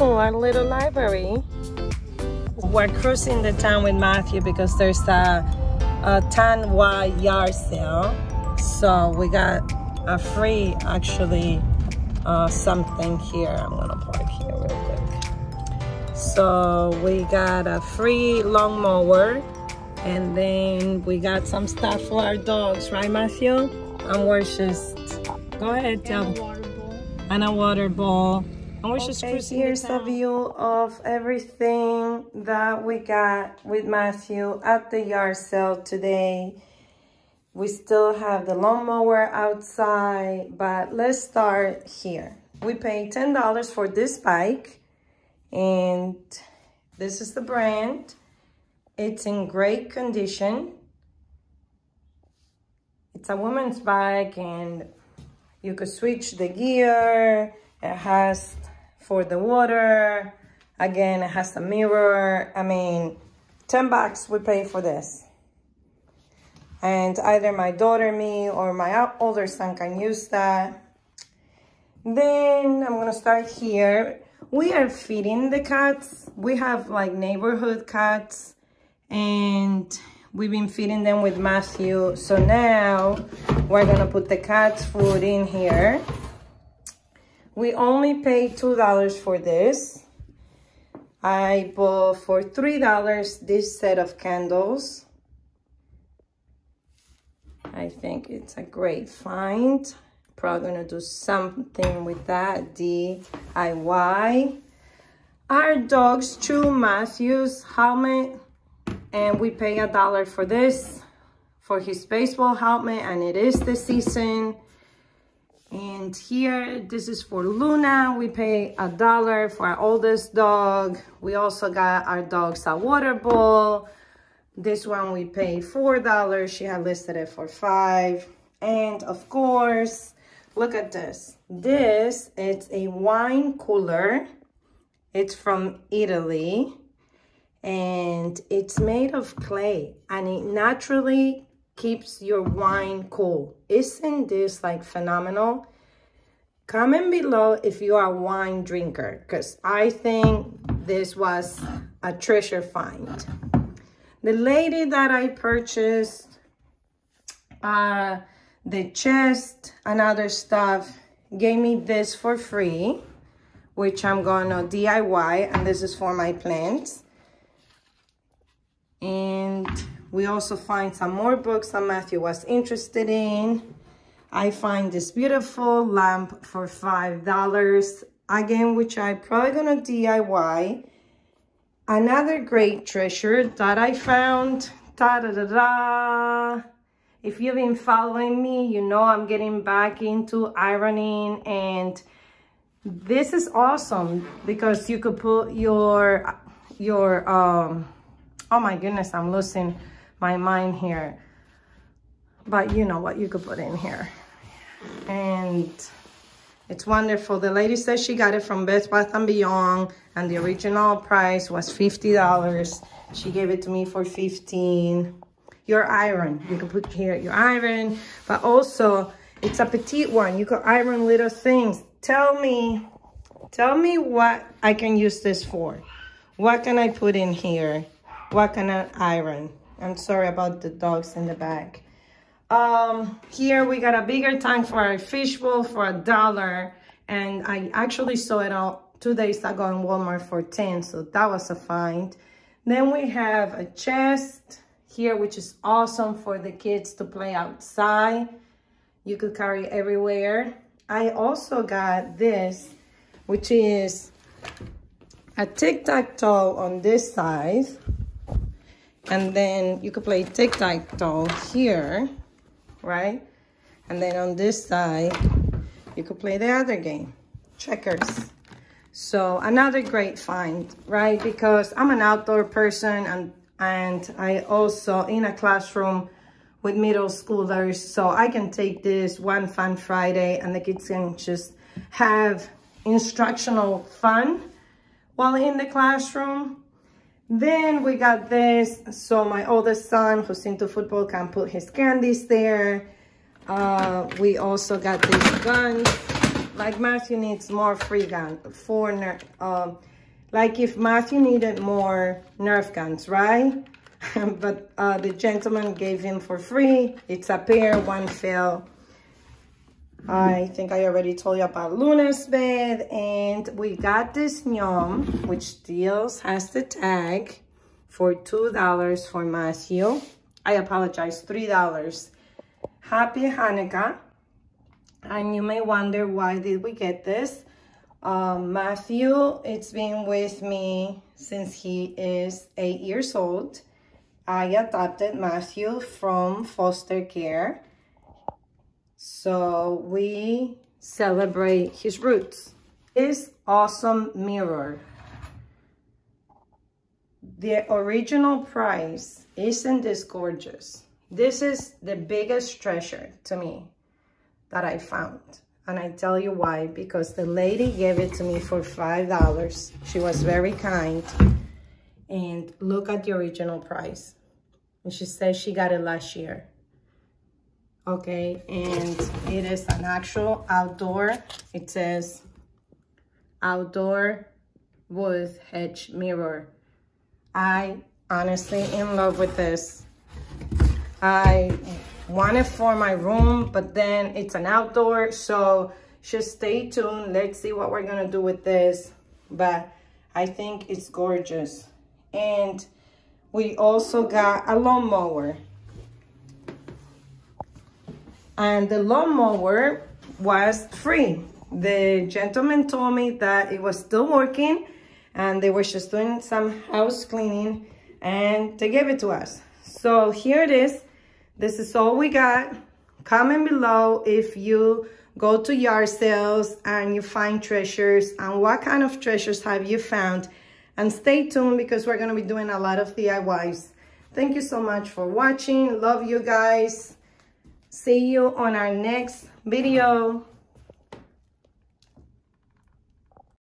Oh, our little library. We're cruising the town with Matthew because there's a, a town-wide yard sale. So we got a free, actually, uh, something here. I'm gonna park here real quick. So we got a free lawnmower and then we got some stuff for our dogs, right Matthew? And we're just go ahead, tell. And a water bowl. And a water bowl. And we're just Okay, cruising here's the view of everything that we got with Matthew at the yard sale today. We still have the lawnmower outside, but let's start here. We paid $10 for this bike, and this is the brand. It's in great condition. It's a woman's bike, and you could switch the gear. It has for the water. Again, it has a mirror. I mean, 10 bucks we pay for this and either my daughter, me, or my older son can use that. Then I'm gonna start here. We are feeding the cats. We have like neighborhood cats and we've been feeding them with Matthew. So now we're gonna put the cat's food in here. We only paid $2 for this. I bought for $3 this set of candles. I think it's a great find. Probably gonna do something with that DIY. Our dogs chew Matthew's helmet and we pay a dollar for this for his baseball helmet and it is the season. And here, this is for Luna. We pay a dollar for our oldest dog. We also got our dogs a water bowl. This one we paid $4. She had listed it for 5 And of course, look at this. This is a wine cooler. It's from Italy. And it's made of clay. And it naturally keeps your wine cool. Isn't this like phenomenal? Comment below if you are a wine drinker. Because I think this was a treasure find. The lady that I purchased uh, the chest and other stuff gave me this for free, which I'm gonna DIY, and this is for my plants. And we also find some more books that Matthew was interested in. I find this beautiful lamp for $5, again, which I'm probably gonna DIY. Another great treasure that I found, da da da da. If you've been following me, you know I'm getting back into ironing and this is awesome because you could put your, your, um, oh my goodness, I'm losing my mind here. But you know what you could put in here. And it's wonderful. The lady says she got it from Bed Bath & Beyond and the original price was $50. She gave it to me for 15 Your iron, you can put here your iron, but also it's a petite one. You can iron little things. Tell me, tell me what I can use this for. What can I put in here? What can I iron? I'm sorry about the dogs in the back. Um, here we got a bigger tank for our fishbowl for a dollar. And I actually saw it out two days ago in Walmart for 10. So that was a find. Then we have a chest here, which is awesome for the kids to play outside. You could carry everywhere. I also got this, which is a tic-tac-toe on this side. And then you could play tic-tac-toe here right? And then on this side, you could play the other game, checkers. So another great find, right? Because I'm an outdoor person and, and I also in a classroom with middle schoolers. So I can take this one fun Friday and the kids can just have instructional fun while in the classroom. Then we got this. So my oldest son, who's into football, can put his candies there. Uh, we also got these guns. Like Matthew needs more free gun, for um, like if Matthew needed more Nerf guns, right? but uh, the gentleman gave him for free. It's a pair, one fell. I think I already told you about Luna's bed. And we got this Nyom, which still has the tag for $2 for Matthew. I apologize, $3. Happy Hanukkah. And you may wonder why did we get this? Um, Matthew, it's been with me since he is eight years old. I adopted Matthew from foster care. So we celebrate his roots. This awesome mirror. The original price, isn't this gorgeous? This is the biggest treasure to me that I found. And I tell you why, because the lady gave it to me for $5. She was very kind. And look at the original price. And she says she got it last year. Okay, and it is an actual outdoor. It says outdoor wood hedge mirror. I honestly in love with this. I want it for my room, but then it's an outdoor. So just stay tuned. Let's see what we're to do with this. But I think it's gorgeous. And we also got a lawnmower. And the lawnmower was free. The gentleman told me that it was still working and they were just doing some house cleaning and they gave it to us. So here it is. This is all we got. Comment below if you go to yard sales and you find treasures and what kind of treasures have you found. And stay tuned because we're going to be doing a lot of DIYs. Thank you so much for watching. Love you guys. See you on our next video.